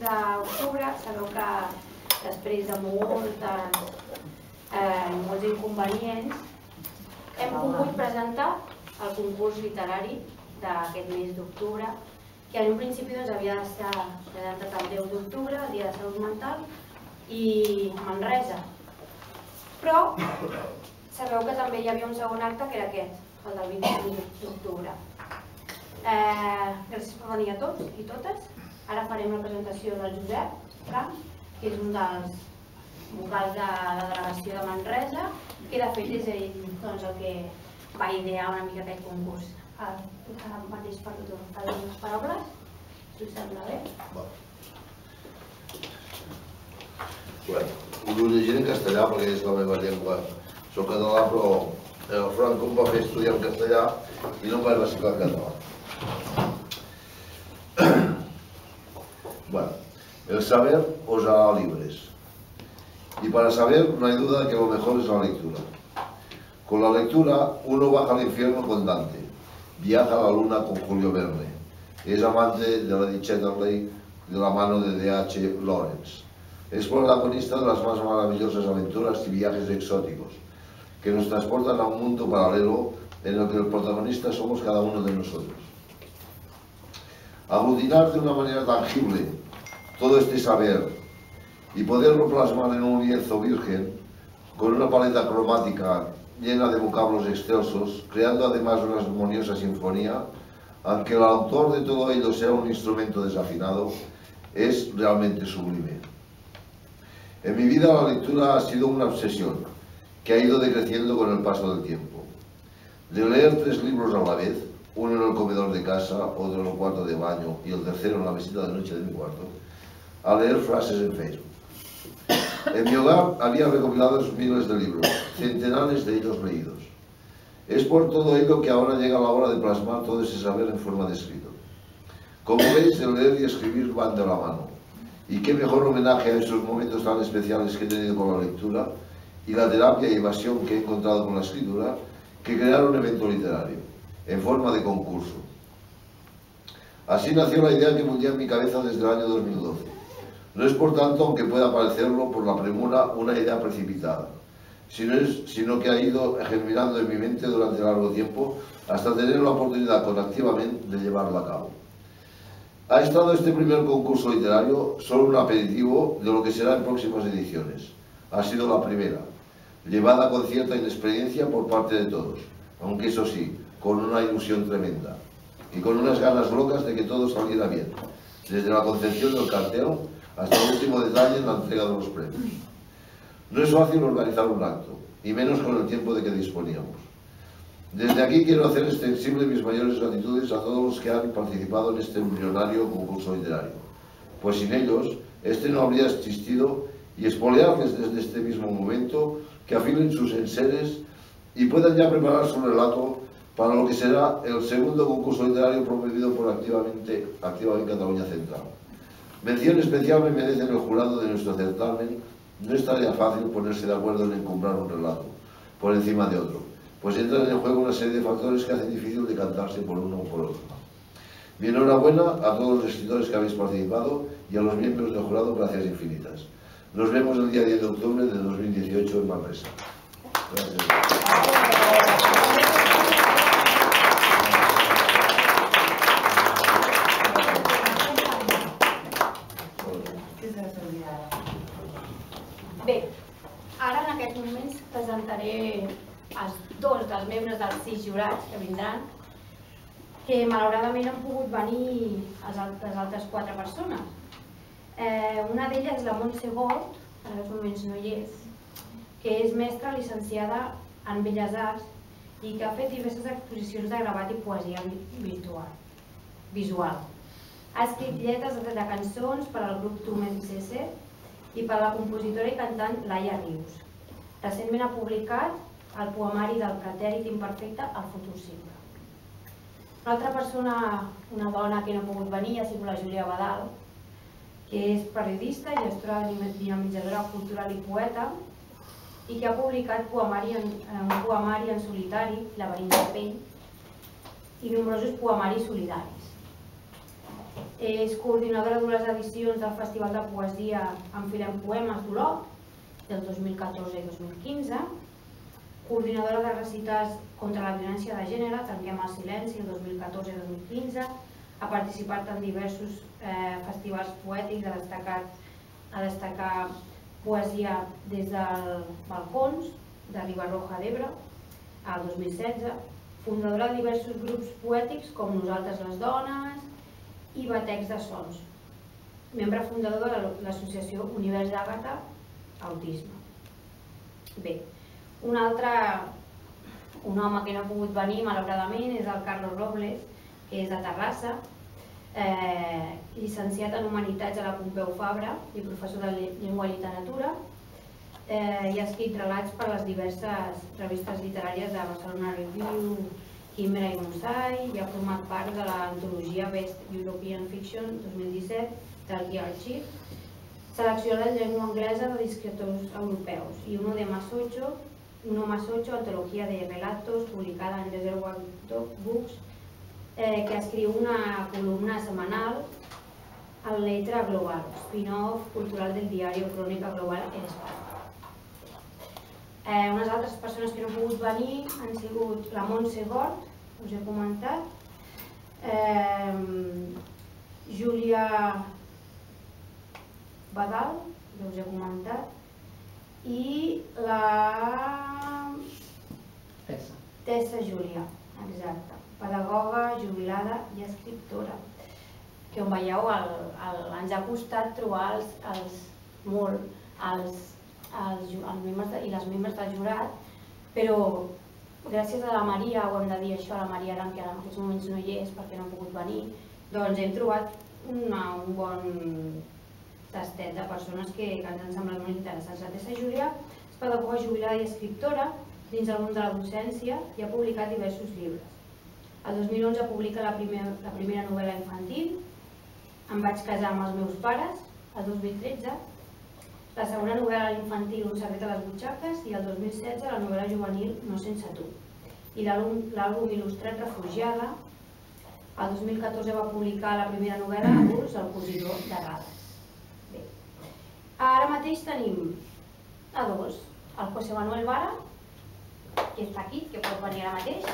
dimecres 25 d'octubre sabeu que després de moltes, eh, molts inconvenients hem pogut presentar el concurs literari d'aquest mes d'octubre que en un principi doncs, havia d'estar presentat el 10 d'octubre, el dia de salut mental, i Manresa. Però sabeu que també hi havia un segon acte que era aquest, el del 25 d'octubre. Eh, gràcies per venir a tots i totes. Ara farem la presentació del Josep Frank, que és un dels vocals de la delegació de Manresa, que de fet és ell doncs, el que va idear una mica aquest concurs. El mateix per tothom. Cal unes paraules, si us sembla bé. Bueno, ho llegiré en castellà perquè és la meva llengua. Soc català, però el Franco em va fer estudiar en castellà i no em vaig reciclar en català. Bueno, el saber os hará libres. Y para saber no hay duda de que lo mejor es la lectura. Con la lectura uno baja al infierno con Dante, viaja a la luna con Julio Verne, es amante de la Chatterley de la mano de D.H. Lawrence. Es protagonista de las más maravillosas aventuras y viajes exóticos, que nos transportan a un mundo paralelo en el que el protagonista somos cada uno de nosotros. Aglutinar de una manera tangible todo este saber y poderlo plasmar en un lienzo virgen con una paleta cromática llena de vocablos excelsos, creando además una armoniosa sinfonía, aunque el autor de todo ello sea un instrumento desafinado, es realmente sublime. En mi vida la lectura ha sido una obsesión que ha ido decreciendo con el paso del tiempo. De leer tres libros a la vez, uno en el comedor de casa, otro en el cuarto de baño y el tercero en la visita de noche de mi cuarto, a leer frases en Facebook. En mi hogar había recopilado miles de libros, centenares de ellos leídos. Es por todo ello que ahora llega la hora de plasmar todo ese saber en forma de escrito. Como veis, el leer y escribir van de la mano. Y qué mejor homenaje a esos momentos tan especiales que he tenido con la lectura y la terapia y evasión que he encontrado con la escritura que crear un evento literario, en forma de concurso. Así nació la idea que mundía en mi cabeza desde el año 2012 no es por tanto, aunque pueda parecerlo por la premura, una idea precipitada, sino, que ha ido germinando en mi mente durante largo tiempo hasta tener la oportunidad colectivamente de llevarla a cabo. Ha estado este primer concurso literario solo un aperitivo de lo que será en próximas ediciones. Ha sido la primera, llevada con cierta inexperiencia por parte de todos, aunque eso sí, con una ilusión tremenda y con unas ganas locas de que todo saliera bien, desde la concepción del cartel hasta el último detalle en la entrega de los premios. No es fácil organizar un acto, y menos con el tiempo de que disponíamos. Desde aquí quiero hacer extensible mis mayores gratitudes a todos los que han participado en este millonario concurso literario, pues sin ellos este no habría existido y espolearles desde este mismo momento que afilen sus enseres y puedan ya preparar su relato para lo que será el segundo concurso literario promovido por Activamente, Activamente Cataluña Central. Mención especial me merece el jurado de nuestro certamen. No es tarea fácil ponerse de acuerdo en encumbrar un relato por encima de otro, pues entran en juego una serie de factores que hacen difícil decantarse por uno o por otro. Mi enhorabuena a todos los escritores que habéis participado y a los miembros del jurado, gracias infinitas. Nos vemos el día 10 de octubre de 2018 en Manresa. Gracias. Els dos dels membres dels sis jurats que vindran, que malauradament han pogut venir les altres quatre persones. Eh, una d'elles és la Montse Gold, en aquests moments no hi és, que és mestra licenciada en Belles Arts i que ha fet diverses exposicions de gravat i poesia virtual, visual. Ha escrit lletres de cançons per al grup Tumen CC i per la compositora i cantant Laia Rius. Recentment ha publicat el poemari del pretèrit imperfecte al futur simple. Una altra persona, una dona que no ha pogut venir, ha sigut la Júlia Badal, que és periodista, gestora dinamitzadora cultural i poeta, i que ha publicat poemari en, un poemari en solitari, La de pell, i nombrosos poemaris solidaris. És coordinadora de les edicions del Festival de Poesia Enfilem Poemes d'Olot, del 2014 i 2015, coordinadora de recitals contra la violència de gènere, Tanquem el silenci, el 2014 i 2015, ha participat en diversos eh, festivals poètics, ha destacat, ha destacar poesia des del Balcons, de Ribarroja d'Ebre, al 2016, fundadora de diversos grups poètics com Nosaltres les Dones i Batecs de Sons, membre fundador de l'associació Univers d'Àgata Autisme. Bé, un altre, un home que no ha pogut venir malauradament és el Carlos Robles, que és de Terrassa, eh, llicenciat en Humanitats a la Pompeu Fabra i professor de Llengua i Literatura, eh, i ha escrit relats per les diverses revistes literàries de Barcelona Review, Quimbra i Mosai, i ha format part de l'antologia Best European Fiction 2017 del Guia Archive, selecció de llengua anglesa de escritors europeus i uno de Masocho, uno Masocho, antologia de relatos publicada en Reservoir Books eh, que escriu una columna setmanal al Letra Global, spin-off cultural del diari Crònica Global en Espanya. Eh, unes altres persones que no han pogut venir han sigut la Montse Bort, us he comentat, eh, Júlia Badal, ja us he comentat, i la Tessa. Tessa Júlia, exacte pedagoga, jubilada i escriptora que on veieu el, el, ens ha costat trobar els, els molt els, els, els membres de, i les membres del jurat, però gràcies a la Maria, ho hem de dir això, a la Maria Aran, que en aquests moments no hi és perquè no ha pogut venir, doncs hem trobat una, un bon tastet de persones que, que ens han semblat molt interessants. La Tessa Júlia és pedagoga jubilada i escriptora dins el món de la docència i ha publicat diversos llibres. El 2011 publica la, primer, la primera novel·la infantil, Em vaig casar amb els meus pares, el 2013, la segona novel·la infantil Un secret a les butxaques i el 2016 la novel·la juvenil No sense tu. I l'àlbum il·lustrat Refugiada, el 2014 va publicar la primera novel·la Adults, el cosidor de Rades. Ara mateix tenim a dos, el José Manuel Vara, que està aquí, que pot venir ara mateix,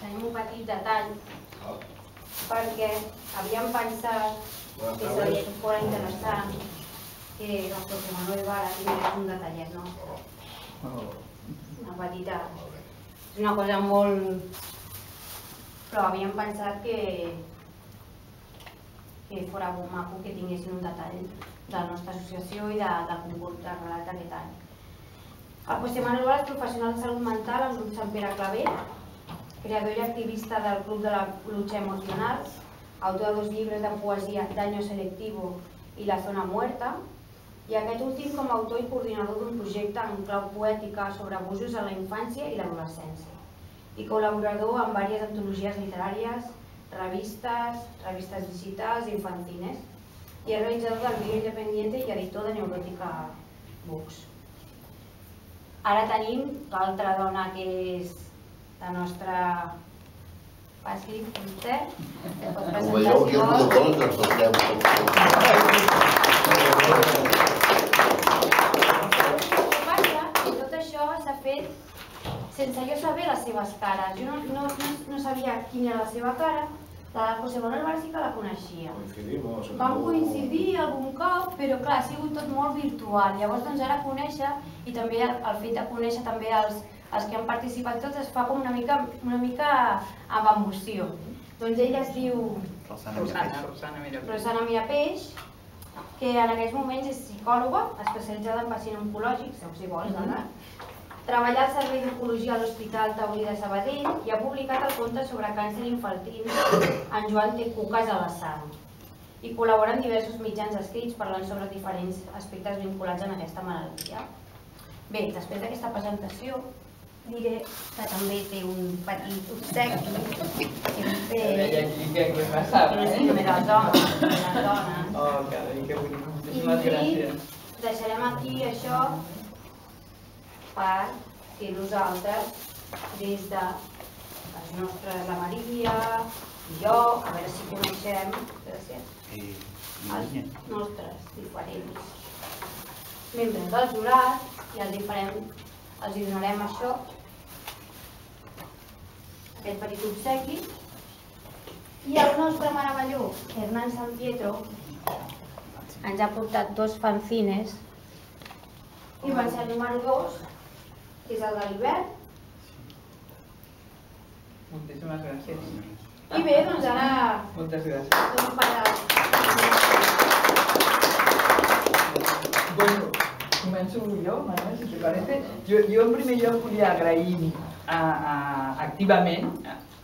Tenim un petit detall perquè havíem pensat que seria fos interessant que el José Manuel Vara tingués un detallet, no? Una petita... És una cosa molt... Però havíem pensat que que fora maco que tinguessin un detall de la nostra associació i de, del concurs de relat d'aquest any. El José Manuel Val és professional de salut mental al grup Sant Pere Claver, creador i activista del Club de la Lucha Emocional, autor de dos llibres de poesia Daño Selectivo i La Zona Muerta, i aquest últim com a autor i coordinador d'un projecte en clau poètica sobre abusos en la infància i l'adolescència, i col·laborador en diverses antologies literàries, revistes, revistes digitals i infantines, y es realizador del vídeo independiente i editor de Neurótica Books. Ara tenim l'altra dona que és la nostra escriure vostè, Com veieu, aquí el protocol ens respectem. Tot això s'ha fet sense jo saber les seves cares. Jo no, no, no, no sabia quina era la seva cara, la José Manuel Bar sí que la coneixia. Coincidimos. Vam coincidir algun cop, però clar, ha sigut tot molt virtual. Llavors, doncs ara conèixer, i també el, el fet de conèixer també els, els que han participat tots es fa com una mica, una mica amb emoció. Doncs ella es diu Rosana Rosana, Rosana Mirapeix. Rosana Mirapeix, que en aquests moments és psicòloga, especialitzada en pacient oncològic, si vols, dona, Treballa al Servei d'Oncologia a l'Hospital Taulí de Sabadell i ha publicat el conte sobre càncer infantil en Joan T. Cucas a la Sang i col·labora en diversos mitjans escrits parlant sobre diferents aspectes vinculats en aquesta malaltia. Bé, després d'aquesta presentació diré que també té un petit obsequi que té... Que què passava, Que no eh? només les dones. Oh, carai, que bonic. Moltíssimes gràcies. deixarem aquí això per que nosaltres, des de les nostres, la Maria i jo, a veure si coneixem, gràcies, els nostres diferents membres del jurat i els hi farem, els hi donarem això, aquest petit obsequi, i el nostre meravellós, Hernán San Pietro, ens ha portat dos fanzines i va ser el número 2, que és el de l'hivern. Moltíssimes gràcies. I bé, doncs ara Moltes gràcies. dono per. Bueno, començo jo, Manuel, si te parece. Jo, jo en primer lloc volia agrair a, a, activament,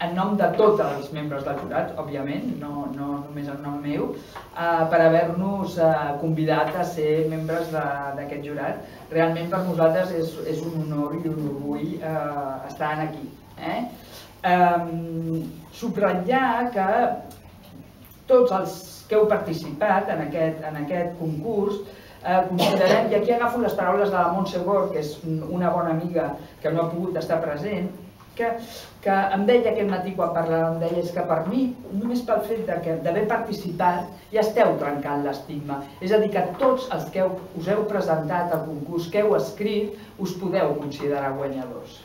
en nom de tots els membres del jurat, òbviament, no, no només en nom meu, eh, per haver-nos eh, convidat a ser membres d'aquest jurat. Realment per nosaltres és, és un honor i un orgull eh, estar aquí. Eh? Eh, subratllar que tots els que heu participat en aquest, en aquest concurs eh, considerem, i aquí agafo les paraules de la Montse Gor, que és una bona amiga que no ha pogut estar present, que, que em deia aquest matí quan parlàvem d'ella, és que per mi, només pel fet d'haver participat, ja esteu trencant l'estigma. És a dir, que tots els que heu, us heu presentat al concurs, que heu escrit, us podeu considerar guanyadors.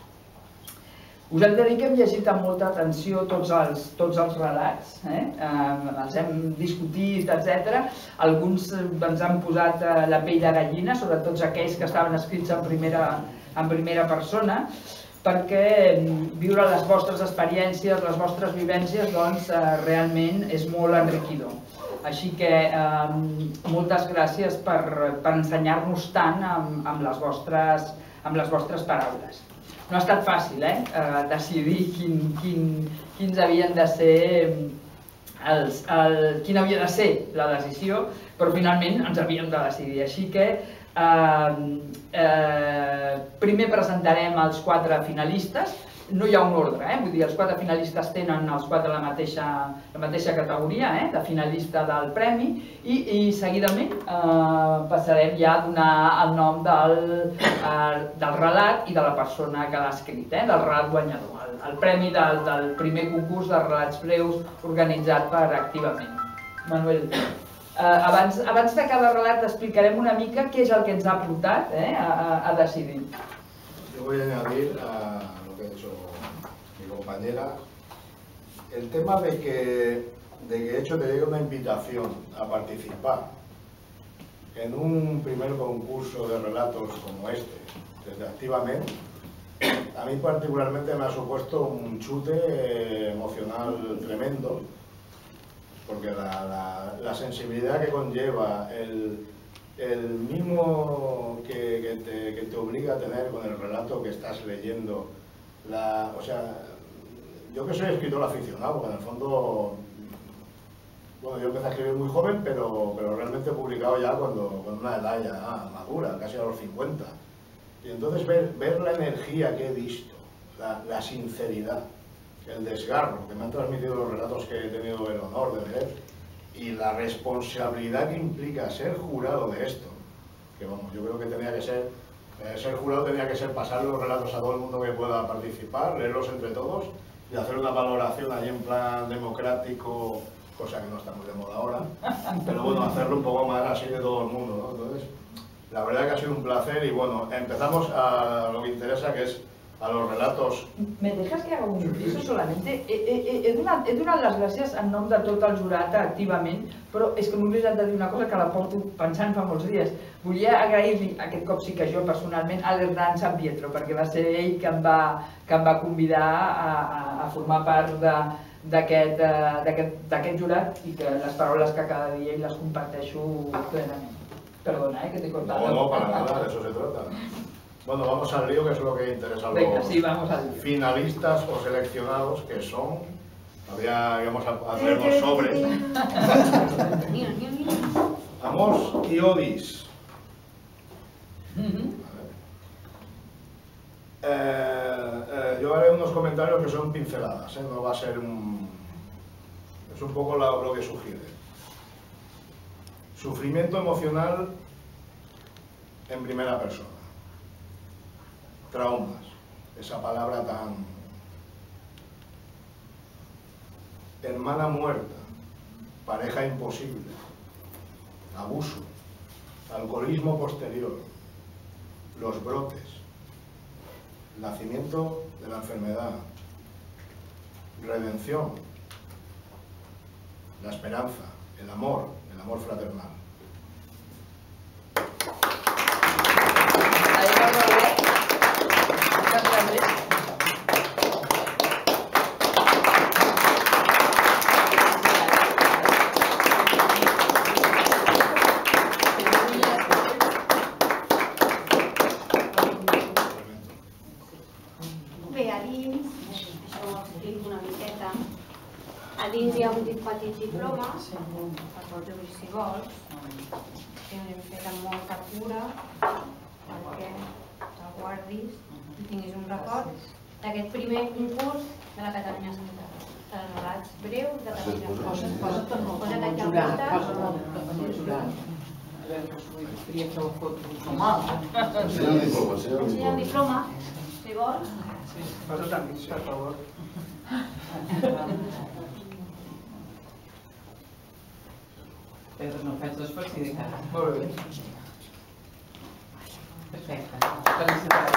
Us hem de dir que hem llegit amb molta atenció tots els, tots els relats, eh? Eh, els hem discutit, etc. Alguns eh, ens han posat eh, la pell de gallina, sobretot aquells que estaven escrits en primera, en primera persona, perquè mm, viure les vostres experiències, les vostres vivències, doncs eh, realment és molt enriquidor. Així que eh, moltes gràcies per, per ensenyar-nos tant amb, amb, les vostres, amb les vostres paraules. No ha estat fàcil, eh? eh decidir quin, quin, quins havien de ser els, el, quina havia de ser la decisió, però finalment ens havíem de decidir. Així que eh, eh, primer presentarem els quatre finalistes, no hi ha un ordre, eh? vull dir, els quatre finalistes tenen els quatre la mateixa, la mateixa categoria eh? de finalista del premi i, i seguidament eh, passarem ja a donar el nom del, eh, del relat i de la persona que l'ha escrit, eh? del relat guanyador, el, el premi del, del primer concurs de relats breus organitzat per Activament. Manuel, eh, abans, abans de cada relat explicarem una mica què és el que ens ha portat eh? a, a, decidir. Yo voy a añadir a lo que ha dicho mi compañera el tema de que, de que he hecho te llegue una invitación a participar en un primer concurso de relatos como este, desde Activamente, a mí particularmente me ha supuesto un chute eh, emocional tremendo, porque la, la- sensibilidad que conlleva, el, el mimo que, que te, que te obliga a tener con el relato que estás leyendo, la, o sea, yo que soy escritor aficionado, porque en el fondo, bueno, yo empecé a escribir muy joven, pero, pero realmente he publicado ya cuando, con una edad ya madura, casi a los 50. Y entonces ver, ver la energía que he visto, la sinceridad, el desgarro que me han transmitido los relatos que he tenido el honor de leer y la responsabilidad que implica ser jurado de esto, que vamos, yo creo que tenía que ser, eh, ser jurado tenía que ser pasar los relatos a todo el mundo que pueda participar, leerlos entre todos y hacer una valoración allí en plan democrático, cosa que no está muy de moda ahora, pero bueno, hacerlo un poco más así de todo el mundo. Entonces, la verdad que ha sido un placer y bueno, empezamos a lo que interesa que es a los relatos ¿Me dejas que haga un inciso solamente? He, he, he, donat, he donat les gràcies en nom de tot el jurat activament, però és que m'he oblidat de dir una cosa que la porto pensant fa molts dies. Volia agrair-li, aquest cop sí que jo personalment, a l'Hernan San Pietro, perquè va ser ell que em va, que em va convidar a, a, a formar part de, d'aquest eh, d'aquest jurat i que les paraules que cada dia ell les comparteixo plenament. Perdona, eh, que t'he cortat. No, no, para nada, de eso se trata. Bueno, vamos al lío, que es lo que interesa a los Venga, sí, vamos al lío. finalistas o seleccionados, que son... Había, íbamos a hacer unos sobres. Amos y Odis. Eh, eh, yo haré unos comentarios que son pinceladas, ¿eh? no va a ser un... Es un poco la- lo que sugiere. Sufrimiento emocional en primera persona. Traumas. esa palabra tan hermana muerta, pareja imposible, abuso, alcoholismo posterior, los brotes, nacimiento de la enfermedad, redención, la esperanza, el amor, el amor fraternal. Gràcies. Bé, a dins, una miqueta, a un petit diploma, el pots si vols, que l'hem fet amb molta cura, tinguis un record d'aquest primer concurs de la Catalunya Santa. Els relats breus de Catalunya Posa't, Santa. posa't Posa't Posa't en el aquí al jurat, costat. posa't en el jurat. A veure, que s'ho voldria que ho foto. Home, Ensenya el diploma, ensenya el Ensenya el diploma. diploma, si vols. Sí, posa't amb mi, per favor. Pedro, no faig l'esforç de cara. Molt bé. Felicitats.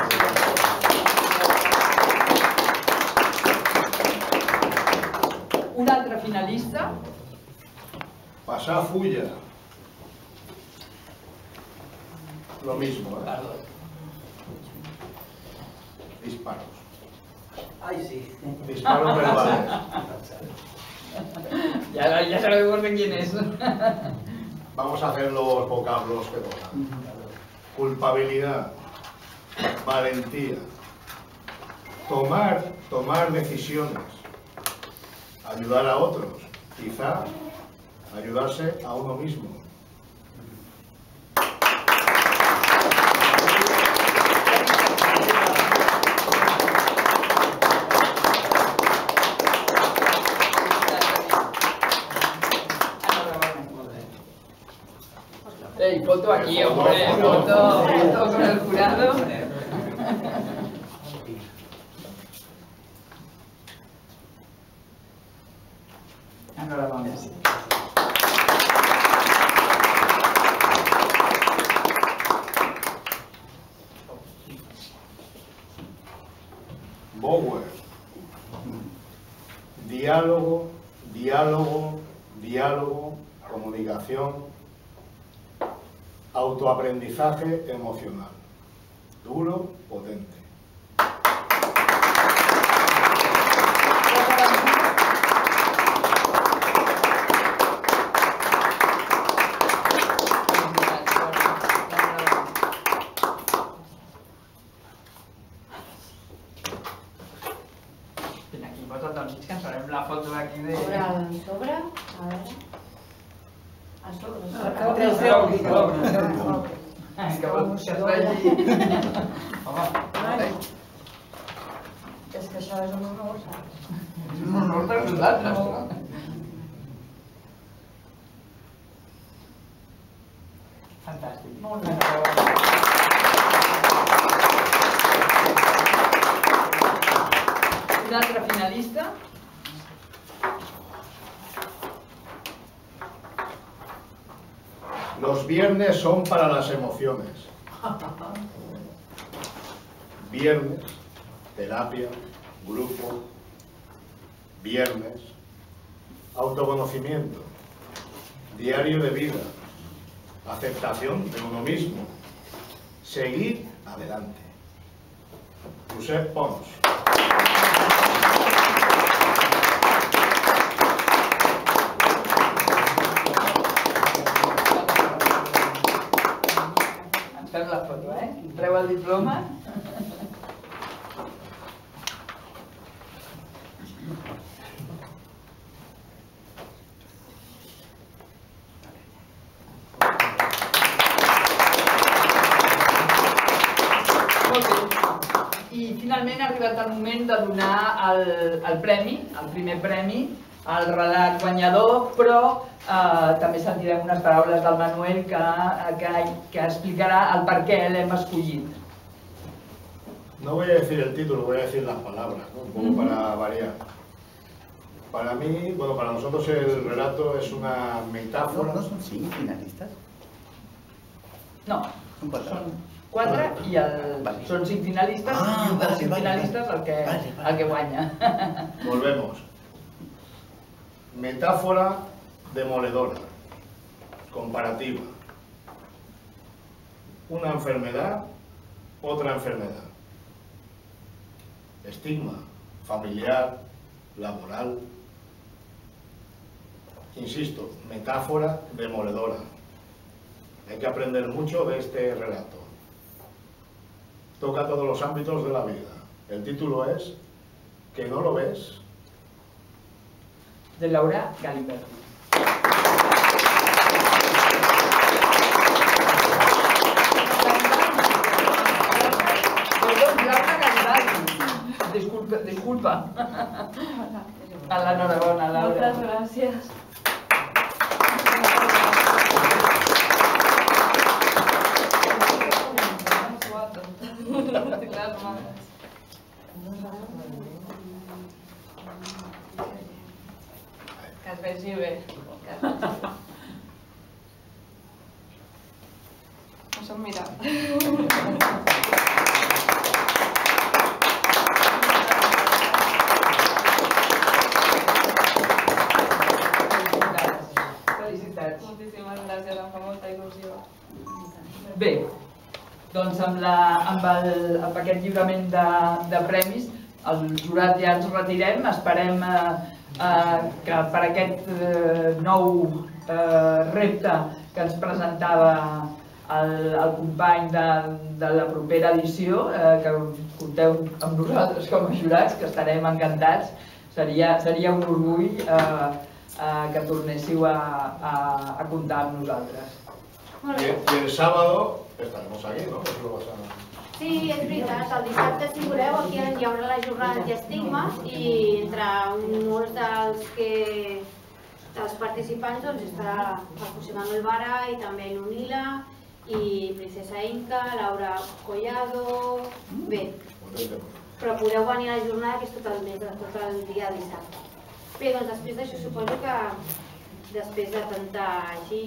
Un altre finalista, Pasar fulla. Lo mismo, ¿eh? Disparos. Ay, sí. Disparos verbales. ya, ya sabemos de quién es. Vamos a hacer los vocablos que tocan. Culpabilidad, valentía, tomar, tomar decisiones, ayudar a otros, quizá ayudarse a uno mismo. Foto aquí, hombre, foto, con el jurado. Enhorabona. Bower. Diálogo, diálogo, diálogo, comunicación, autoaprendizaje emocional. Duro, potente. Vine aquí, posa't al mig, que ens farem la foto d'aquí de... Sobre el sobre, a veure. A sobre, a sobre. El tres euros. Ai, que vols que es vegi. Home, És que això és un honor, saps? és un honor per nosaltres. Molt bé. Un altre finalista. Los viernes son para las emociones. Viernes, terapia, grupo, viernes, autoconocimiento, diario de vida, aceptación de uno mismo, seguir adelante. Josep Pons. El, el premi, el primer premi, al relat guanyador, però eh, també sentirem unes paraules del Manuel que, que, que explicarà el per què l'hem escollit. No voy a decir el título, voy a decir las palabras, ¿no? un poco para variar. Para mí, bueno, para nosotros el relato es una No, metáfora. no són cinc finalistes? No, Són quatre. i el, Vale. són cinc finalistes Ah, i un dels vale, cinc vale, finalistes el que, vale, vale. el que guanya. Volvemos. Metáfora demoledora, comparativa. Una enfermedad, otra enfermedad. Estigma familiar, laboral. Insisto, metáfora demoledora. Hay que aprender mucho de este relato. Toca todos los ámbitos de la vida. El título es ¿Que no lo ves? De Laura Galiberti. Disculpa, disculpa. A l'enhorabona, Laura. Moltes gràcies. Que es vegi bé. No som mirar. Felicitats. Moltíssimes gràcies, em fa molta il·lusió. Bé, doncs amb, la, amb, el, amb aquest lliurament de, de premis, el jurat ja ens retirem, esperem eh, eh, que per aquest eh, nou eh, repte que ens presentava el, el company de, de la propera edició, eh, que compteu amb nosaltres com a jurats, que estarem encantats. Seria, seria un orgull eh, que tornéssiu a, a, a comptar amb nosaltres. Molt bé. el sábado estaremos aquí, ¿no? Sí, és veritat, el dissabte, si voleu, aquí hi haurà la jornada antiestigmes i entre molts dels que dels participants doncs estarà José Manuel Vara i també l'Unila i Princesa Inca, Laura Collado... Bé, però podeu venir a la jornada que és tot el mes, tot el dia dissabte. Bé, doncs després d'això suposo que després de tanta així,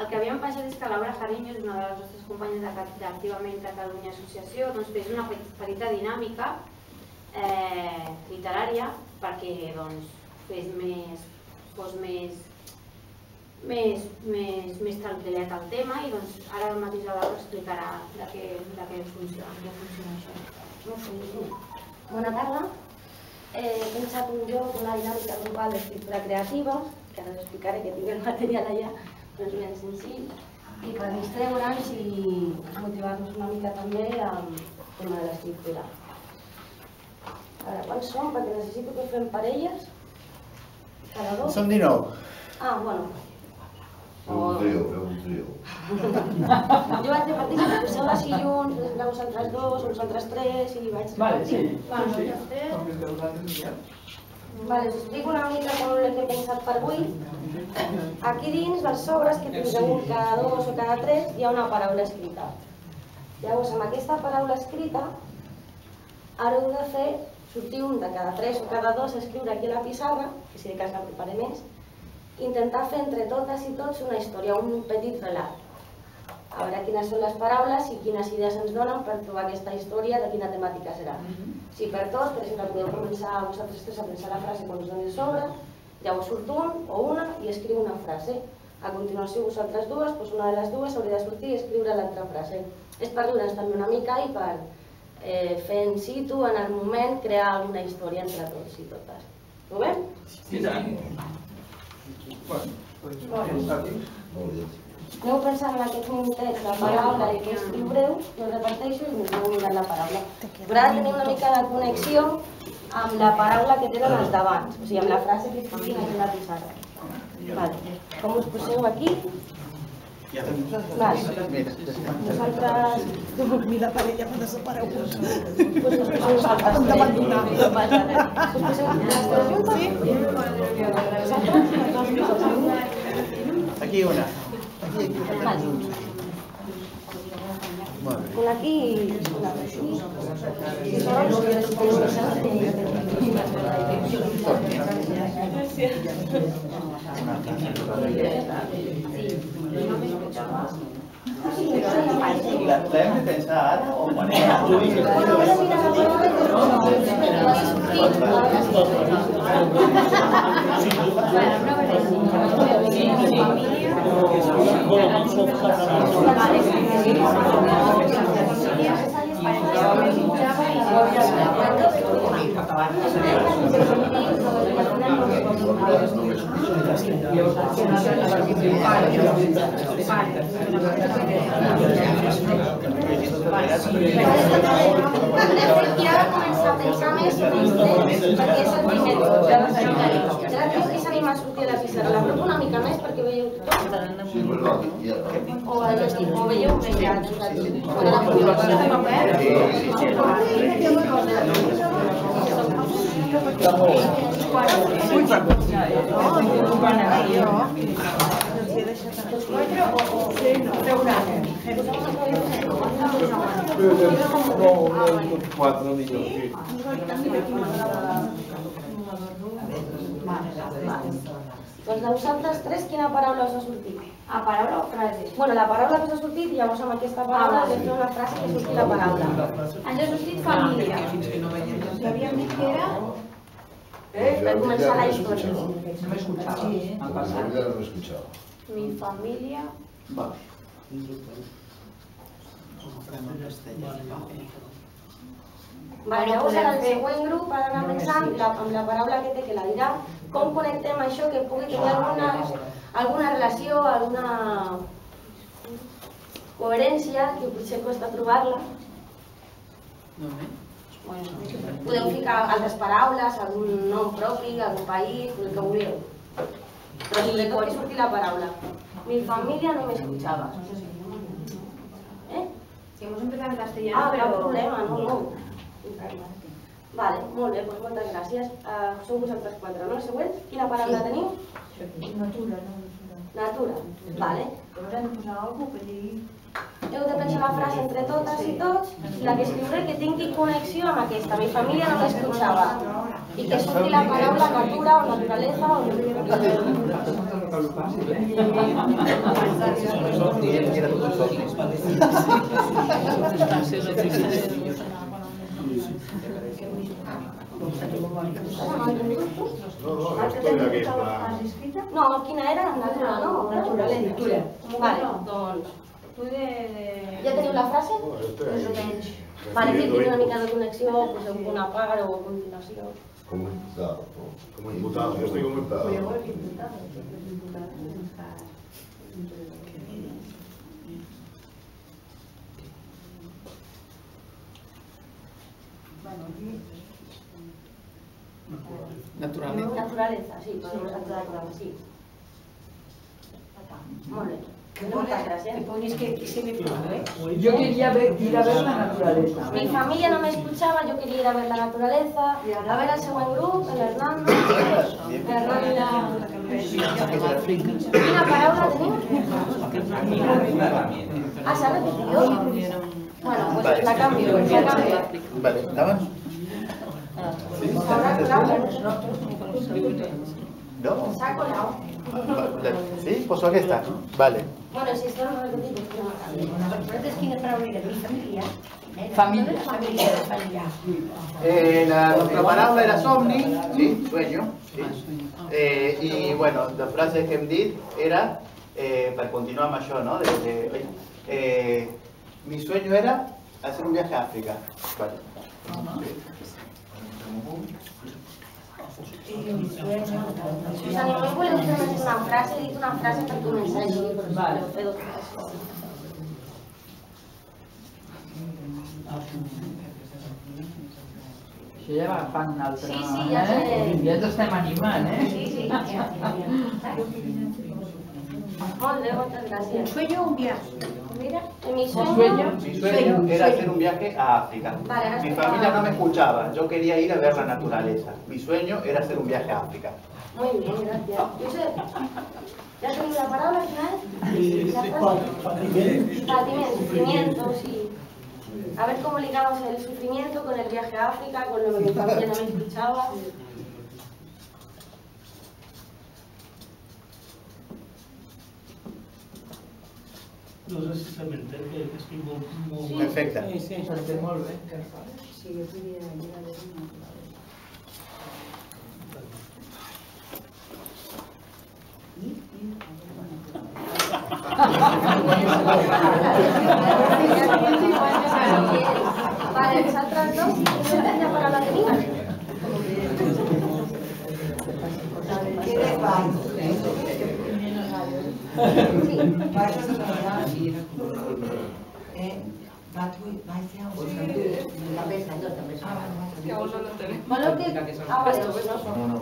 el que havíem pensat és que Laura Jariño, una de les nostres companyes d'Activament Catalunya Associació, doncs fes una pe- petita dinàmica eh, literària perquè doncs, fes més, fos més, més, més, més tranquil·let el tema i doncs ara mateix la Laura explicarà de què, de què funciona, de què funciona això. Bona tarda. Eh, he pensat un joc, una dinàmica grupal d'escriptura creativa, que ara us explicaré que tinc el material allà, però és ben senzill, i per distreure'ns i motivar-nos una mica també amb el tema de l'escriptura. Ara, quants som? Perquè necessito que fem parelles. Cada dos? Som 19. Ah, bueno. Un trio, feu un trio. Jo vaig repartir, si poseu així junts, després vosaltres dos, vosaltres tres, i vaig Vale, sí. Bueno, sí, ja sí. Vale, us explico una mica com el que he pensat per avui. Aquí dins dels sobres, que tindreu cada dos o cada tres, hi ha una paraula escrita. Llavors, amb aquesta paraula escrita, ara heu de fer sortir un de cada tres o cada dos, escriure aquí a la pissarra, que si de cas la prepare més, intentar fer entre totes i tots una història, un petit relat. A veure quines són les paraules i quines idees ens donen per trobar aquesta història, de quina temàtica serà. Si per tots, per exemple, podeu començar vosaltres tres a pensar la frase quan us doni el sobre, llavors surt un o una i escriu una frase. A continuació vosaltres dues, doncs una de les dues hauria de sortir i escriure l'altra frase. És per donar també una mica i per eh, fer in situ, en el moment, crear una història entre tots i totes. Ho veiem? I tant. Bueno, doncs, Aneu pensant en aquest minutet la paraula i què escriureu, jo reparteixo i aneu mirant la paraula. Però ara tenim una mica de connexió amb la paraula que tenen els d'abans, o sigui, amb la frase que escrivin aquí a la pissarra. Vale. Com us poseu aquí? Vale. Nosaltres... Mira, parella, desapareu-vos. Us d'abandonar. Us poseu les tres juntes? Aquí una. Aquí, aquí, Vale. Junts. Molt bé. Una aquí i una aquí. La, la hem de pensar ara o quan era? I ara començar a pensar més en temps, perquè és el primer cop. Gràcies és a mi m'ha sortit a la pissarra. La propo una mica més perquè veieu tothom. Sí, bueno, ya. O, o veieu bé ja. Fora la Quatre millor, sí. Doncs de vosaltres tres, quina paraula us ha sortit? A paraula o frase? Bueno, la paraula que us ha sortit, llavors amb aquesta paraula de fer una frase que surti la paraula. Ens ha sortit família. Dit que era... Eh? Per començar la història. No me escuchaba. Mi familia no me escuchaba. Mi família... Vale, llavors ara el següent grup ha d'anar pensant la, amb la paraula que té que la dirà, com connectem això que pugui tenir alguna, alguna relació, alguna coherència, que potser costa trobar-la. Podeu ficar altres paraules, algun nom propi, algun país, el que vulgueu. Però sobretot que surti la paraula. Mi familia no me escuchaba. ¿Eh? Si hemos empezado en castellano, Ah, pero... cap problema, no, no. Vale, molt bé, doncs moltes gràcies. Uh, sou vosaltres quatre, no? El següent, quina paraula teniu? Natura, no? Natura. Vale. Llavors hem de posar alguna cosa per dir... Heu de pensar la frase entre totes i tots la que escriuré que tingui connexió amb aquesta. Mi família no m'escuchava. I que surti la paraula natura o naturaleza o... Un somni. No, no, estoy aquí. No, quina era? Natura, no? Naturalesa. Vale, doncs... Tu de... Ja teniu la frase? Estoy Més o aquí. menys. Vale, que tingui una mica de connexió, pues, amb una part o a continuació. Como imputado. ¿no? Como imputado, yo estoy como imputado. Naturalment. Naturaleza, sí, podemos naturaleza, sí. Molt bé. Moltes gràcies. Que ponis que, que se me ¿eh? Yo quería ver, ir a ver la naturaleza. Mi familia no me escuchaba, yo quería ir a ver la naturaleza, a ver el següent grup, el Hernando, Hernando i la... Quina paraula teniu? Ah, s'ha repetit? Bueno, pues la cambio, la cambio. Vale, endavant. S'haurà colat, No? s'ha colat. Vale. Sí? Poso aquesta? Vale. Bueno, si es torna a repetir, pues no la canvio. Nosaltres quina paraula era? Mi. Eh? Família. Família, família. Eh, la, nuestra palabra era somni, sí, sueño. Sí. Eh, y bueno, la frase que hem dit era, eh, per continuar amb això, no? De, de, eh, mi sueño era hacer un viaje a África. Vale. Susana, només voleu fer només una frase, una frase per si Vale. Això ja va un altre... Sí, sí, ja sé. eh? Ja ens estem animant, eh? Sí, sí. Molt bé, moltes Un gràcies. sueño o un viaje. Mira, mi sueño... sueño. Mi sueño era hacer un viaje a África. Vale, Mi familia no me escuchaba, yo quería ir a ver la naturaleza. Mi sueño era hacer un viaje a África. Muy bien, gracias. ¿ya has tenido la palabra al final? Patimiento, pimiento, sí. A ver cómo ligamos el sufrimiento con el viaje a África, con lo que mi familia no me escuchaba. No sé si se que. Perfecte. Sí, sí, molt bé. Sí, jo podia una i, Vale, dos, teniu? Quieres baix. Sí. Baixos de la Eh, vaig, vaig a També està, no, també està. Que aún no lo tenemos. Voleu que... Ah, vale, doncs no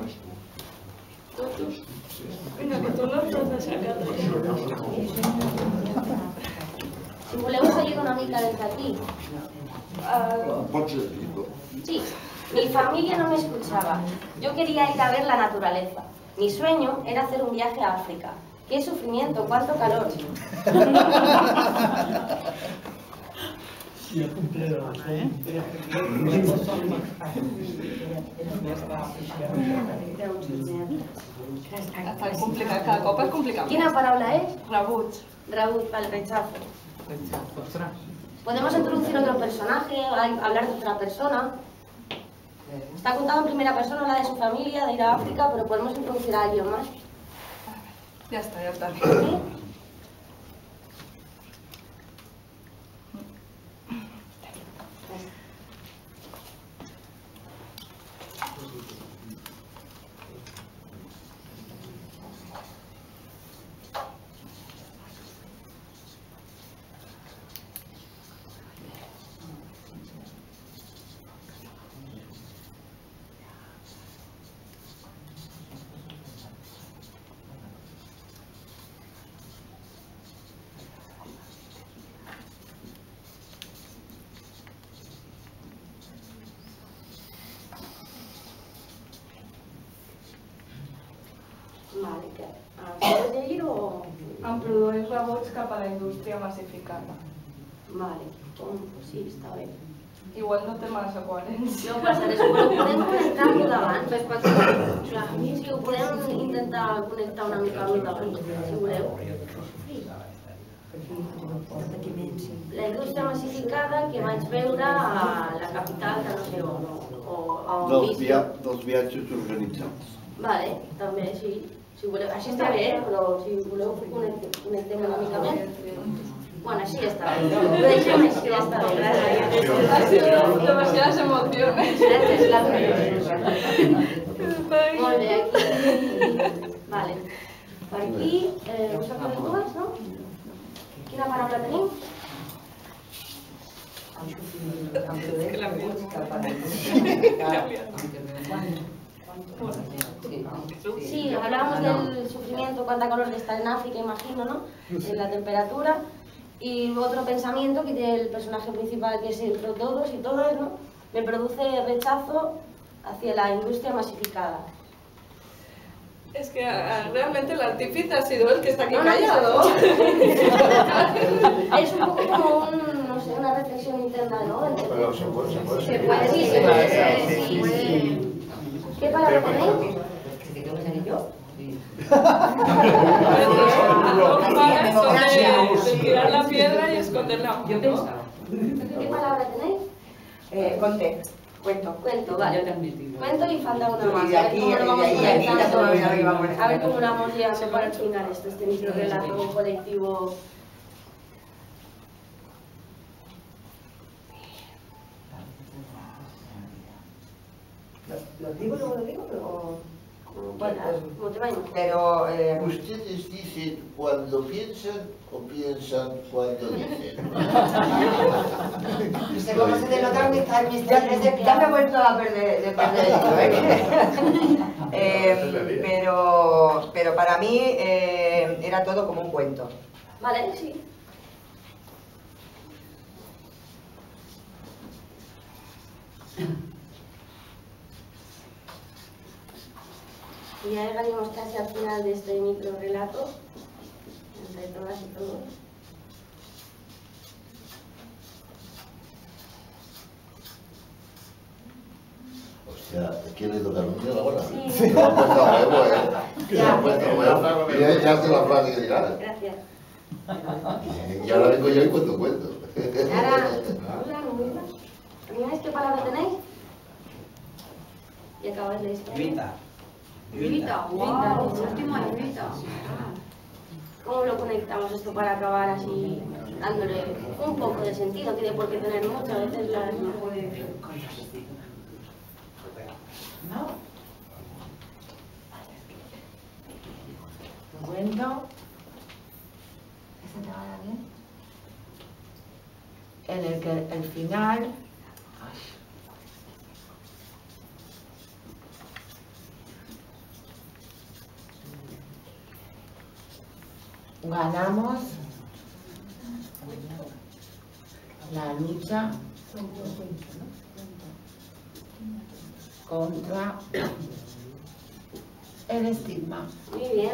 tu. Venga, que tú no estás sacar. Si voleu ajudo una mica des d'aquí. Uh, Pots dir-ho? sí, mi familia no me escuchaba. Yo quería ir a ver la naturaleza. Mi sueño era hacer un viaje a África. ¡Qué sufrimiento! ¡Cuánto calor! Complicat, cada cop és complicat. ¿Quina paraula és? Rebuig. Raúl, el rechazo. Ostres. Podemos introducir otro personaje, hablar de otra persona. Está contado en primera persona la de su familia, de ir a África, pero podemos introducir a alguien más. Ja està, ja està. Sí, està bé. Igual no té massa coherència. No passa res, però ho podem connectar amb davant. Clar, sí, ho podem intentar connectar una mica amb davant, si voleu. La indústria massificada que vaig veure a la capital de no sé on, o a on Dels, via dels viatges organitzats. Vale, també, sí. Si voleu, així està bé, però si voleu connectem una mica més. Bueno, així està bé. Ho deixem així, ja està bé. Gràcies. Gràcies. Molt bé, aquí... Vale. Per aquí, eh, us ha fet dues, no? Quina paraula tenim? Sí, hablábamos del sufrimiento, cuánta calor de estar en África, imagino, ¿no? En la temperatura. Y otro pensamiento que tiene el personaje principal, que es entre todos y todas, ¿no? Me produce rechazo hacia la industria masificada. Es que ah, realmente el artífice ha sido el que está aquí No, no, callado. Es un poco como un, no sé, una reflexión interna, ¿no? Pero se puede, se puede. Se puede, sí, se puede, sí, sí, puede. ¿Qué palabra tenéis? ¿Que tengo que salir yo? Paga sobre tirar la piedra y esconderla. ¿Qué palabra tenéis? Eh, cuento. Cuento, vale. Cuento y falta una más. A ver cómo lo vamos llegando para terminar esto, este micro relato colectivo. ¿Lo digo luego lo digo? O... Como te vayas. Pero... Eh, ¿Ustedes dicen cuando piensan o piensan cuando dicen? no sé cómo se te notaron mis, mis. Ya me he vuelto a perder, de perder esto, ¿eh? Eh, pero, pero para mí eh, era todo como un cuento. Vale, sí. Y ya llegaríamos casi al final de este micro relato, entre todas y todos. Ya, ¿quiere tocar un día ahora? Sí. Ya, ya, hace la frase que dirá. Gracias. Y ahora vengo yo y cuento cuento. Ahora, hola, qué palabra tenéis? Y acabáis de escribir. Grita, wow, último. ¿Cómo lo conectamos esto para acabar así, dándole un poco de sentido? Tiene por qué tener mucho, a veces la... ¿No? ¿Lo cuento? ¿Ese te va bien? En el que el final... Ganamos la lucha contra el estigma. Muy bien.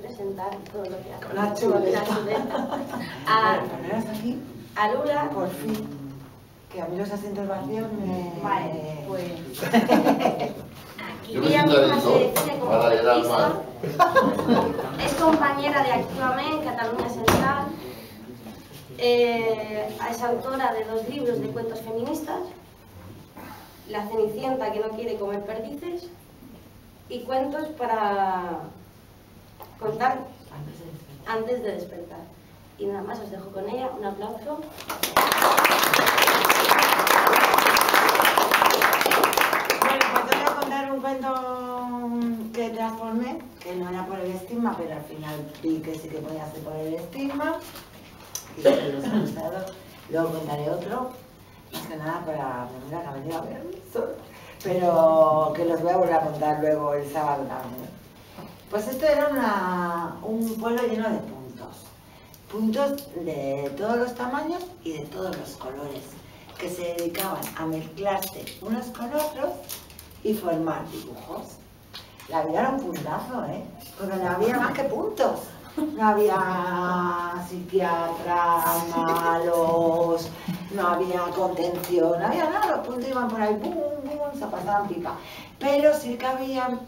Presentar todo lo que hace. La chuleta. Aquí, a Lula, por fin, que a mí los asientos vacíos me... Vale, pues... aquí. Es compañera de Activamente, Cataluña Central. Eh, es autora de dos libros de cuentos feministas. La Cenicienta que no quiere comer perdices. Y cuentos para contar antes de despertar. Y nada más, os dejo con ella. Un aplauso. Bueno, pues voy a contar un cuento que transformé, que no era por el estigma, pero al final vi que sí que podía ser por el estigma. Y que los ha gustado. Luego contaré otro, más que nada para primera que a ver pero que los voy a volver a contar luego el sábado también. Pues esto era una- un pueblo lleno de puntos. Puntos de todos los tamaños y de todos los colores, que se dedicaban a mezclarse unos con otros y formar dibujos. La vida era un puntazo, ¿eh? Porque no había más que puntos. No había psiquiatras, malos, no había contención, no había nada. Los puntos iban por ahí, pum, pum, se pasaban pipa. Pero sí que había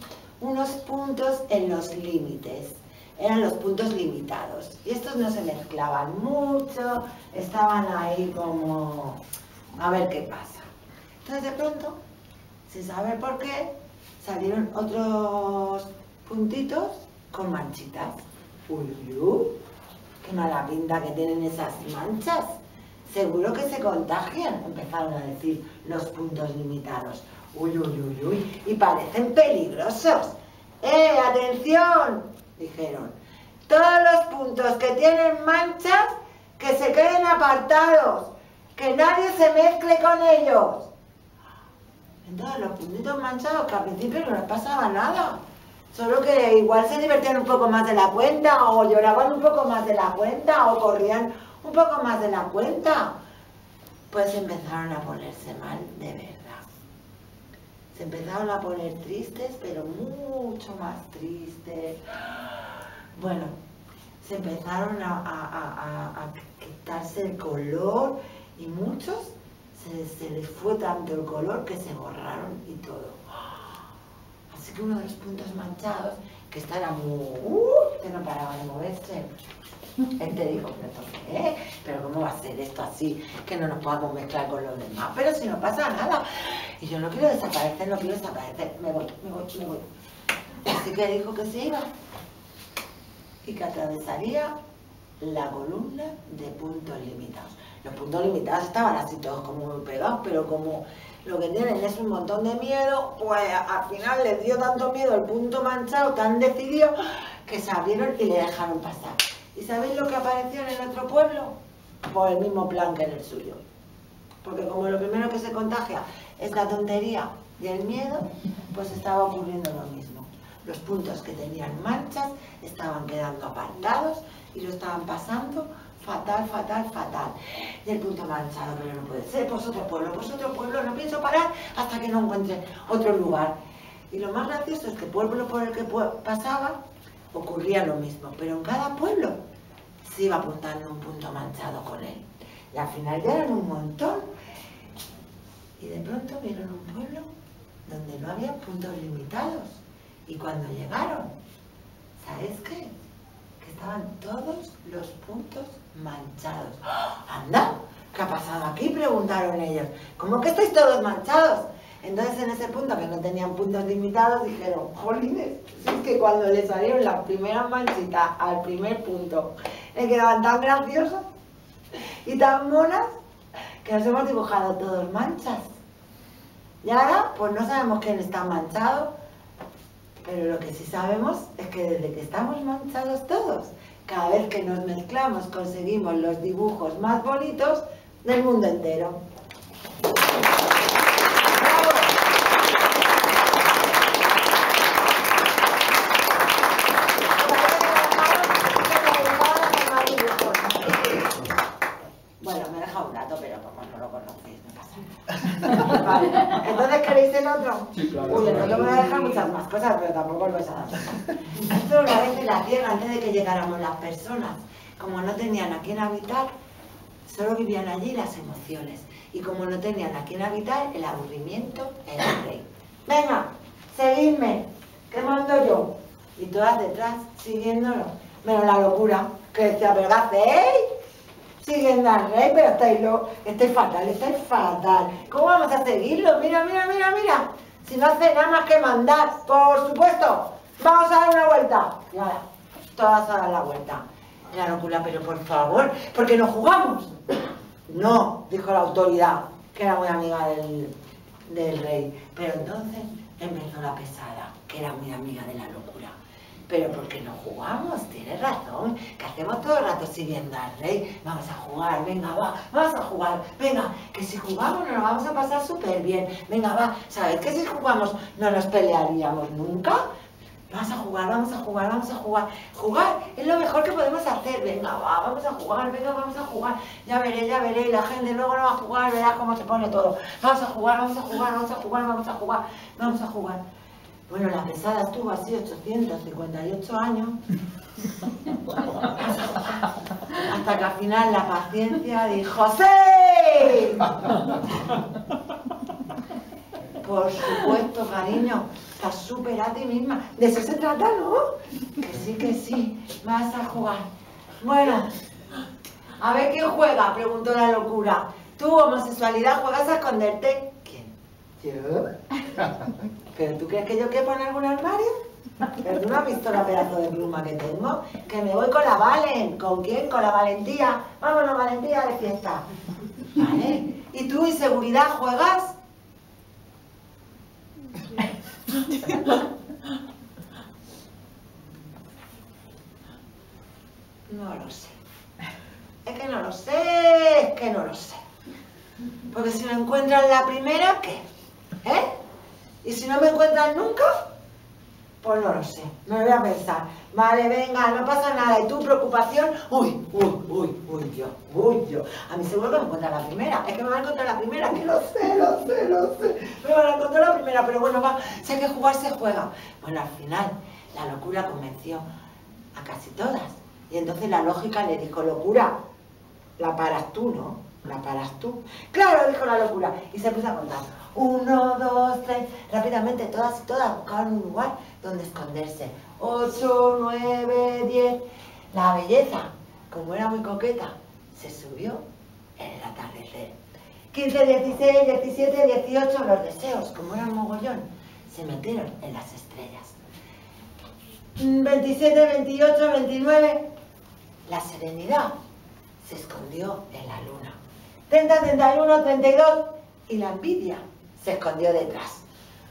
unos puntos en los límites. Eran los puntos limitados. Y estos no se mezclaban mucho, estaban ahí como a ver qué pasa. Entonces de pronto, sin saber por qué, salieron otros puntitos con manchitas. Uy, qué mala pinta que tienen esas manchas. Seguro que se contagian, empezaron a decir los puntos limitados. Uy, uy, uy, uy, y parecen peligrosos. ¡Eh, atención! Dijeron. Todos los puntos que tienen manchas, que se queden apartados, que nadie se mezcle con ellos. Entonces los puntitos manchados, que al principio no les pasaba nada. Solo que igual se divertían un poco más de la cuenta, o lloraban un poco más de la cuenta, o corrían un poco más de la cuenta. Pues empezaron a ponerse mal de verdad. Se empezaron a poner tristes, pero mucho más tristes. Bueno, se empezaron a, quitarse el color y muchos se, les fue tanto el color que se borraron y todo. Así que uno de los puntos manchados, que esta era muy... ¡uh! que no paraba de moverse. Él te dijo, pero ¿por qué? ¿Pero cómo va a ser esto así? Que no nos podamos mezclar con los demás. Pero si no pasa nada. Y yo no quiero desaparecer, no quiero desaparecer. Me voy, me voy, me voy. Así que dijo que se iba. Y que atravesaría la columna de puntos limitados. Los puntos limitados estaban así todos como muy pegados, pero como lo que tienen es un montón de miedo, pues al final les dio tanto miedo el punto manchado, tan decidido, que se abrieron y le dejaron pasar. ¿Y sabéis lo que apareció en el otro pueblo? Pues el mismo plan que en el suyo. Porque como lo primero que se contagia es la tontería y el miedo, pues estaba ocurriendo lo mismo. Los puntos que tenían manchas estaban quedando apartados y lo estaban pasando fatal, fatal, fatal. Y el punto manchado, pero no puede ser, pues otro pueblo, pues otro pueblo, no pienso parar hasta que no encuentre otro lugar. Y lo más gracioso es que el pueblo por el que pasaba, ocurría lo mismo, pero en cada pueblo se iba apuntando un punto manchado con él. Y al final ya un montón. Y de pronto vieron un pueblo donde no había puntos limitados. Y cuando llegaron, ¿sabes qué? Que estaban todos los puntos manchados. ¡Ah! ¡Anda! ¿Qué ha pasado aquí? Preguntaron ellos. ¿Cómo que estáis todos manchados? Entonces en ese punto que no tenían puntos limitados dijeron, jolines, si es que cuando le salieron las primeras manchitas al primer punto, le quedaban tan graciosas y tan monas que nos hemos dibujado todos manchas. Y ahora, pues no sabemos quién está manchado, pero lo que sí sabemos es que desde que estamos manchados todos, cada vez que nos mezclamos conseguimos los dibujos más bonitos del mundo entero. Bueno, me he dejado un dato, pero como no lo conocéis, no pasa nada. Vale, entonces queréis el otro. Sí, claro. Uy, el otro me va a dejar muchas más cosas, pero tampoco os vais a. Esto una vez en la tierra, antes de que llegáramos las personas, como no tenían a quién habitar, solo vivían allí las emociones. Y como no tenían a quién habitar, el aburrimiento era el rey. Venga, seguidme, que mando yo. Y todas detrás, siguiéndolo. Menos la locura, que decía, pero ¿qué Siguiendo al rey, pero estáis, lo, estáis fatal, estáis fatal. ¿Cómo vamos a seguirlo? Mira, mira, mira, mira. Si no hace nada más que mandar, por supuesto. Vamos a dar una vuelta. Y ahora, todas a dar la vuelta. La locura, pero por favor, ¿por qué no jugamos? No, dijo la autoridad, que era muy amiga del, del rey. Pero entonces empezó la pesada, que era muy amiga de la locura. Pero ¿por qué no jugamos? Tienes razón, que hacemos todo el rato siguiendo al rey. Vamos a jugar, venga, va, vamos a jugar. Venga, que si jugamos nos vamos a pasar súper bien. Venga, va, ¿sabes que si jugamos no nos pelearíamos nunca? Vamos a jugar, vamos a jugar, vamos a jugar. Jugar es lo mejor que podemos hacer. Venga, va, vamos a jugar, venga, vamos a jugar. Ya veré, ya veré. Y la gente luego no va a jugar, verás cómo se pone todo. Vamos a jugar, vamos a jugar, vamos a jugar, vamos a jugar, vamos a jugar. Bueno, la pesada estuvo así 858 años. Hasta que al final la paciencia dijo ¡Sí! Por supuesto, cariño, estás súper a ti misma. De eso se trata, ¿no? Que sí, que sí, vas a jugar. Bueno, a ver quién juega, preguntó la locura. ¿Tú, homosexualidad, juegas a esconderte? ¿Quién? ¿Yo? ¿Pero tú crees que yo quepo en algún armario? ¿Pero tú no has visto la pedazo de pluma que tengo? Que me voy con la Valen. ¿Con quién? Con la Valentía. Vámonos, Valentía, de fiesta. ¿Vale? ¿Y tú, inseguridad, juegas? No lo sé. Es que no lo sé, es que no lo sé. Porque si me encuentran la primera, ¿qué? ¿Eh? Y si no me encuentran nunca, pues no lo sé. Me voy a pensar. Vale, venga, no pasa nada. ¿Y tu preocupación? Uy, uy, uy, uy, yo, uy, yo. A mí seguro que me encuentran la primera. Es que me van a encontrar la primera, que lo sé, lo sé, lo sé. Me van a encontrar la primera, pero bueno, va, si que jugar, se juega. Bueno, al final, la locura convenció a casi todas. Y entonces la lógica le dijo, locura, la paras tú, ¿no? La paras tú. Claro, dijo la locura. Y se puso a contar. Uno, dos, tres. Rápidamente, todas y todas buscaban un lugar donde esconderse. Ocho, nueve, diez. La belleza, como era muy coqueta, se subió en el atardecer. 15, 16, 17, 18, los deseos, como eran mogollón, se metieron en las estrellas. 27, 28, 29, la serenidad se escondió en la luna. 30, 31, 32 y la envidia se escondió detrás.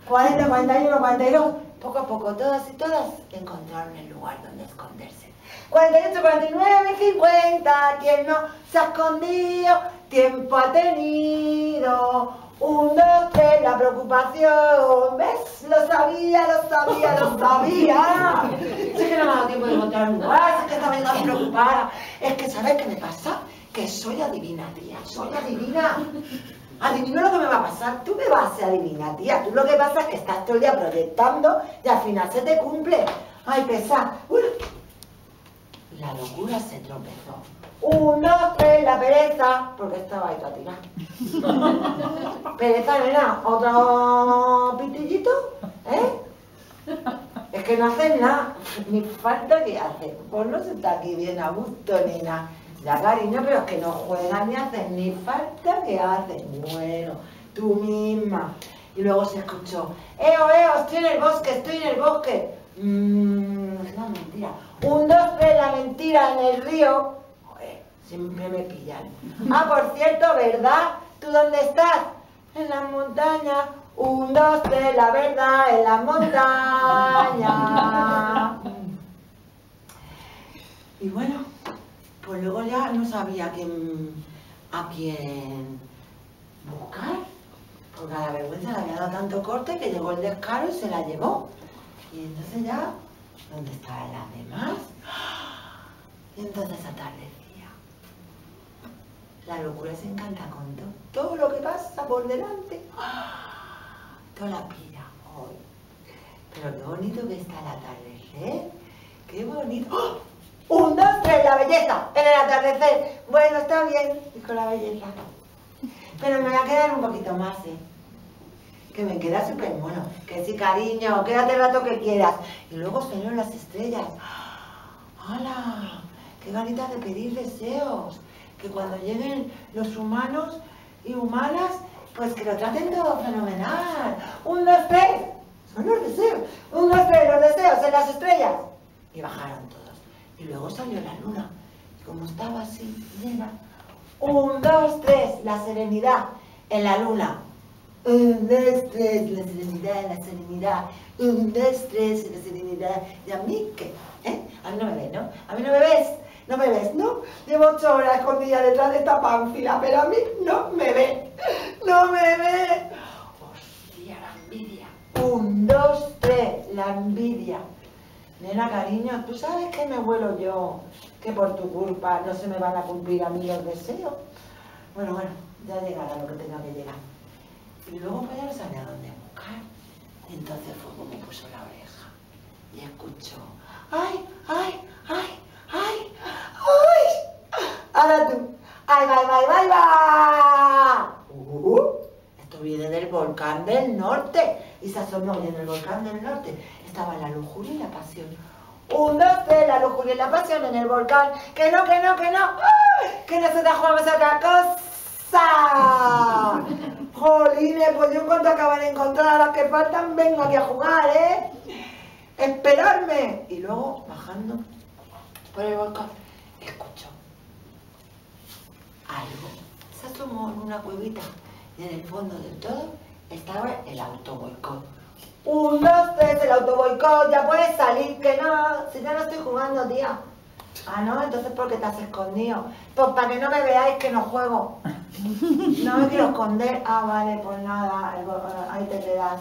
40, 41, 42, poco a poco todas y todas encontraron el lugar donde esconderse. 48, 49, 50, quien no se ha escondido, tiempo ha tenido. Un, dos, tres, la preocupación, ¿ves? Lo sabía, lo sabía, lo sabía. Si es que no me ha dado tiempo de encontrar un lugar, si es que estaba preocupada. Es que, ¿sabes qué me pasa? Que soy adivina, tía, soy adivina. Adivino lo que me va a pasar. Tú me vas a adivinar, tía. Tú lo que pasa es que estás todo el día proyectando y al final se te cumple. ay, pesa. Bueno, la locura se tropezó. Un, dos, tres, la pereza, porque estaba ahí toda tirada. Pereza, nena, otro pitillito, ¿eh? Es que no hacen nada, ni falta que hacen. Pues no se está aquí bien a gusto, nena. Ya, cariño, pero es que no juegan ni hacen, ni falta que hacen. Bueno, tú misma. Y luego se escuchó, ¡Eo, eo! Estoy en el bosque, estoy en el bosque. Mmm, es una mentira. Un, dos, tres, la mentira en el río. Siempre me pillan. Ah, por cierto, ¿verdad? ¿Tú dónde estás? En las montañas. Un, dos, tres, la verdad, en las montañas. Y bueno, pues luego ya no sabía a quién, buscar. Porque a la vergüenza le había dado tanto corte que llegó el descaro y se la llevó. Y entonces ya, ¿dónde estaban las demás? Y entonces atardecía. La locura se encanta con todo. Todo lo que pasa por delante. Toda la pilla. Ay, Pero qué bonito que está el atardecer. Qué bonito. ¡Oh! Un, dos, tres, la belleza. En el atardecer. Bueno, está bien, dijo la belleza. Pero me voy a quedar un poquito más, ¿eh? Que me queda súper bueno. Que sí, cariño, quédate el rato que quieras. Y luego salieron las estrellas. ¡Hala! ¡Qué ganitas de pedir deseos! Que cuando lleguen los humanos y humanas, pues que lo traten todo fenomenal. Un, dos, tres. Son los deseos. Un, dos, tres, los deseos en las estrellas. Y bajaron todos. Y luego salió la luna. Y como estaba así, llena. Un, dos, tres, la serenidad en la luna. Un, dos, tres, la serenidad, la serenidad. Un, dos, tres, la serenidad. ¿Y a mí qué? ¿Eh? A mí no me ves, ¿no? A mí no me ves. No me ves, ¿no? Llevo ocho horas escondida detrás de esta pánfila, pero a mí no me ve. No me ve. Hostia, la envidia. Un, dos, tres, la envidia. Nena, cariño, tú sabes que me vuelo yo, que por tu culpa no se me van a cumplir a mí los deseos. Bueno, bueno, ya llegará lo que tenga que llegar. Y luego pues ya no sabía dónde buscar. Y entonces fue como puso la oreja y escuchó, ¡ay, ay, ay, ay, ay! Ahora tú, ¡ay, ay, ay, ay, ay! Uh, esto viene del volcán del norte. Y se asomó en el volcán del norte estaba la lujuria y la pasión. Un, dos, tres, la lujuria y la pasión en el volcán. Que no, que no, que no. ¡Ay! Que nosotros jugamos a otra cosa. Jolines, pues yo en cuanto acaban de encontrar a las que faltan, vengo aquí a jugar, ¿eh? Esperarme. Y luego, bajando por el volcán, escucho algo. Se asomó en una cuevita y en el fondo del todo estaba el autoboicot. Un, dos, tres, el autoboicot, ya puedes salir, que no, si ya no estoy jugando, tía. Ah, no, entonces ¿por qué te has escondido? Pues para que no me veáis que no juego. No me quiero esconder. Ah, vale, pues nada, ahí te quedas.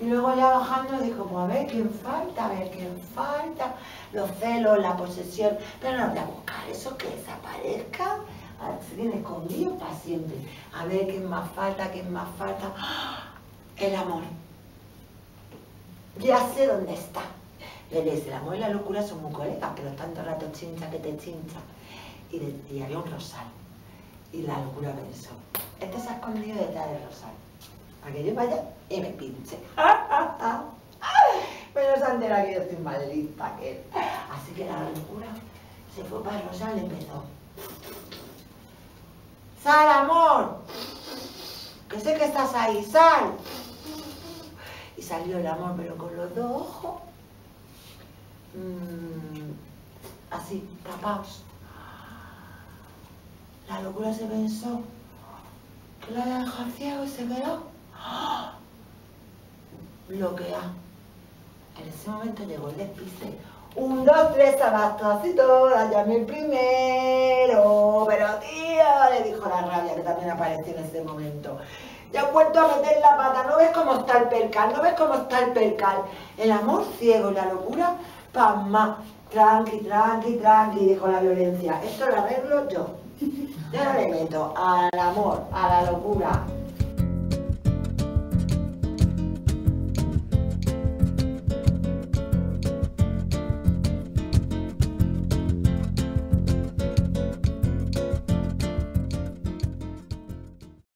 Y luego ya bajando dijo, pues a ver quién falta, a ver quién falta. Los celos, la posesión. Pero no voy a buscar eso que desaparezca. Se viene escondido para siempre. A ver quién más falta, quién más falta. El amor. Ya sé dónde está. Veréis, el amor y la locura son muy colegas, pero tanto rato chincha que te chincha. Y, de, había un rosal. Y la locura pensó, este se ha escondido detrás del rosal. Para que yo vaya y me pinche. Pero Sandra que yo estoy más lista que. Así que la locura se fue para el rosal y empezó. Sal, amor. Que sé que estás ahí, sal. Salió el amor, pero con los dos ojos mmm, así, tapados. La locura se pensó que la había dejado ciego y se quedó bloqueada. En ese momento llegó el despiste. Un, dos, tres, abastos y todas, llamé el primero. Pero tío, le dijo la rabia que también apareció en ese momento. Ya han vuelto a meter la pata, ¿no ves cómo está el percal? ¿No ves cómo está el percal? El amor ciego y la locura, pamma. Tranqui, tranqui, tranqui, dijo la violencia. Esto lo arreglo yo. Yo no le meto al amor, a la locura,